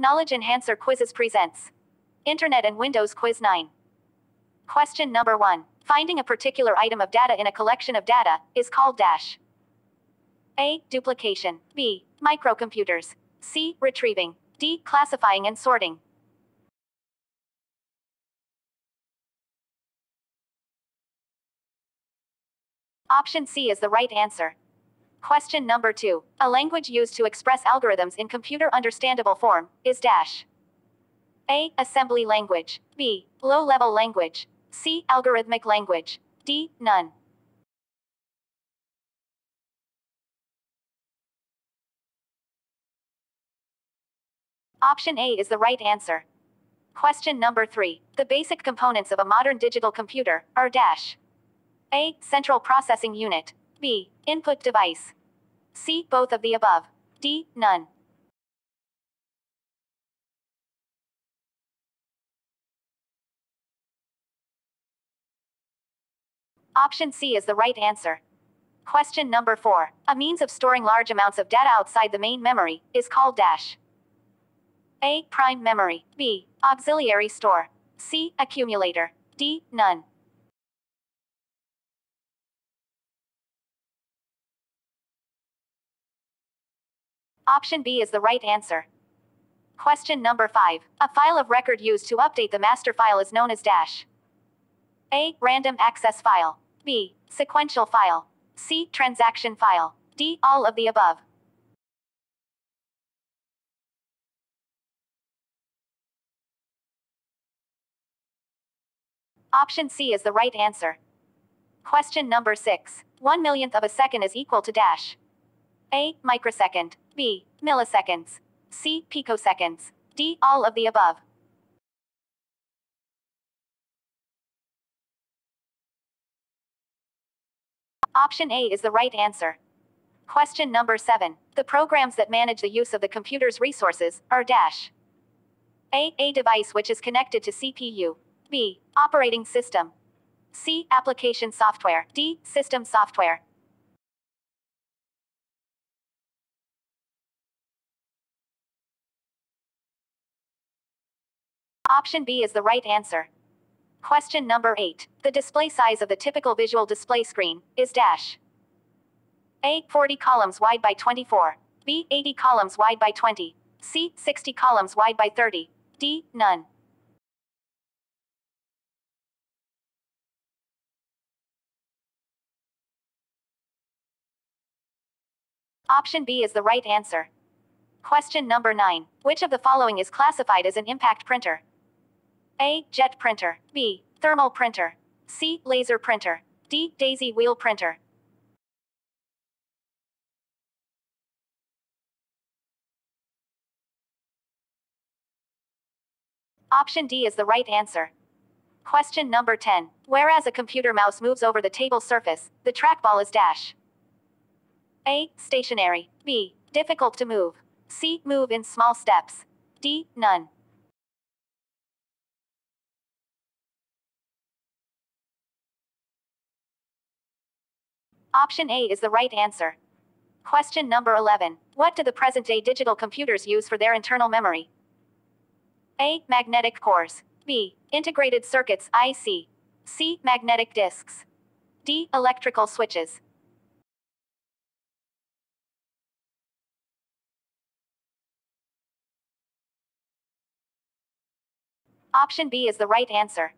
Knowledge Enhancer Quizzes presents Internet and Windows Quiz 9. Question number 1. Finding a particular item of data in a collection of data is called dash. A. Duplication. B. Microcomputers. C. Retrieving. D. Classifying and sorting. Option C is the right answer. Question number 2. A language used to express algorithms in computer understandable form is dash. A. Assembly language. B. Low level language. C. Algorithmic language. D. None. Option A is the right answer. Question number 3. The basic components of a modern digital computer are dash. A. Central processing unit. B. Input device. C. Both of the above. D. None. Option C is the right answer. Question number 4. A means of storing large amounts of data outside the main memory is called dash. A. Prime memory. B. Auxiliary store. C. Accumulator. D. None. Option B is the right answer. Question number 5. A file of record used to update the master file is known as dash. A. Random access file. B. Sequential file. C. Transaction file. D. All of the above. Option C is the right answer. Question number 6. 1 millionth of a second is equal to dash. A. Microsecond. B. Milliseconds. C. Picoseconds. D. All of the above. Option A is the right answer. Question number 7. The programs that manage the use of the computer's resources are dash. A. A device which is connected to CPU. B. Operating system. C. Application software. D. System software. Option B is the right answer. Question number 8. The display size of the typical visual display screen is dash. A. 40 columns wide by 24. B. 80 columns wide by 20. C. 60 columns wide by 30. D. None. Option B is the right answer. Question number 9. Which of the following is classified as an impact printer? A. Jet printer. B. Thermal printer. C. Laser printer. D. Daisy wheel printer. Option D is the right answer. Question number 10. Whereas a computer mouse moves over the table surface, the trackball is dash. A. Stationary. B. Difficult to move. C. Move in small steps. D. None. Option A is the right answer. Question number 11. What do the present day digital computers use for their internal memory? A. Magnetic cores. B. Integrated circuits IC. C. Magnetic disks. D. Electrical switches. Option B is the right answer.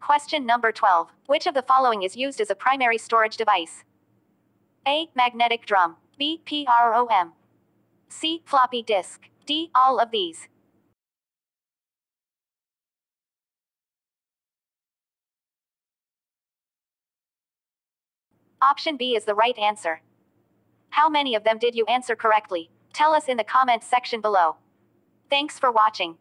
Question number 12. Which of the following is used as a primary storage device? A. Magnetic drum. B. PROM. C. Floppy disk. D. All of these. Option B is the right answer. How many of them did you answer correctly? Tell us in the comments section below. Thanks for watching.